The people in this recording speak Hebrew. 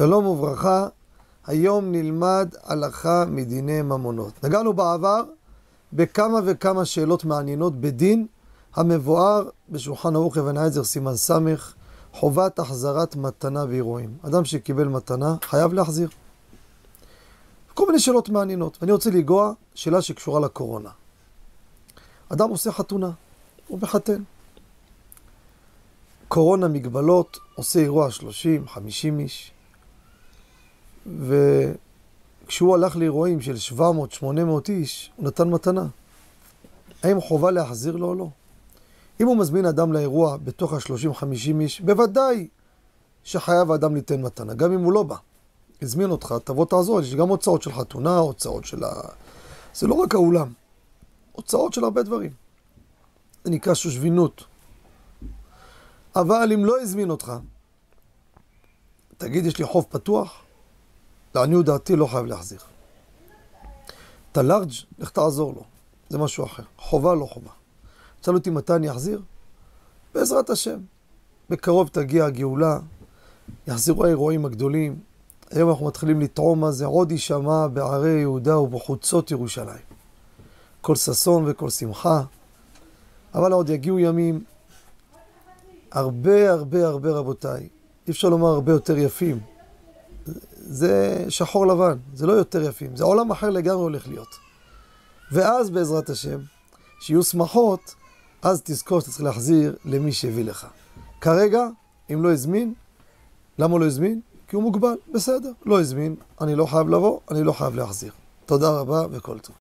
שלום וברכה, היום נלמד הלכה מדיני ממונות. נגענו בעבר בכמה וכמה שאלות מעניינות בדין המבואר בשולחן ערוך אבן העזר סימן ס', חובת החזרת מתנה באירועים. אדם שקיבל מתנה חייב להחזיר. כל מיני שאלות מעניינות, ואני רוצה לנגוע שאלה שקשורה לקורונה. אדם עושה חתונה, הוא מחתן. קורונה מגבלות, עושה אירוע 30, 50 איש, וכשהוא הלך לאירועים של 700, 800 איש, הוא נתן מתנה. האם חובה להחזיר לו או לא? אם הוא מזמין אדם לאירוע בתוך ה-30-50 איש, בוודאי שחייב האדם ליתן מתנה, גם אם הוא לא בא. הזמין אותך, תבוא תעזור, יש גם הוצאות של חתונה, הוצאות של ה... זה לא רק האולם, הוצאות של הרבה דברים. זה נקרא שושבינות. אבל אם לא הזמין אותך, תגיד, יש לי חוב פתוח? לעניות דעתי לא חייב להחזיר. אתה לארג', לך תעזור לו. זה משהו אחר. חובה לא חובה. שאל אותי מתי אני אחזיר? בעזרת השם. בקרוב תגיע הגאולה, יחזרו האירועים הגדולים. היום אנחנו מתחילים לטעום מה זה עוד יישמע בערי יהודה ובחוצות ירושלים. כל ששון וכל שמחה. אבל עוד יגיעו ימים הרבה הרבה הרבה רבותיי, אי אפשר לומר הרבה יותר יפים. זה שחור לבן, זה לא יותר יפים, זה עולם אחר לגמרי הולך להיות. ואז בעזרת השם, שיהיו שמחות, אז תזכור שאתה צריך להחזיר למי שהביא לך. כרגע, אם לא הזמין, למה לא הזמין? כי הוא מוגבל, בסדר, לא הזמין, אני לא חייב לבוא, אני לא חייב להחזיר. תודה רבה וכל טוב.